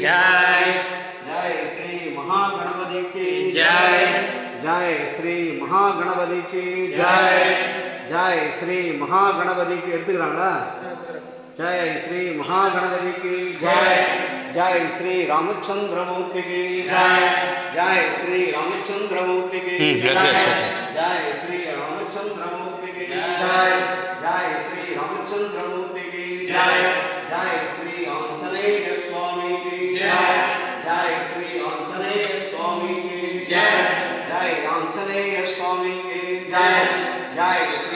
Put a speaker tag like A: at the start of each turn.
A: जय
B: जय श्री महागणपति की
A: जय
B: जय श्री महागणपति की जय जय श्री महागणपति की எடுத்துக்கறாங்களா जय श्री महागणपति की जय जय श्री रामचंद्र मूर्ति की जय जय श्री रामचंद्र मूर्ति की
A: हम्म,
B: जय
A: okay, okay.
B: जय श्री रामचंद्र मूर्ति की जय जय श्री रामचंद्र मूर्ति की जय जय स्वामी की जय जय आंजनेय स्वामी की जय जय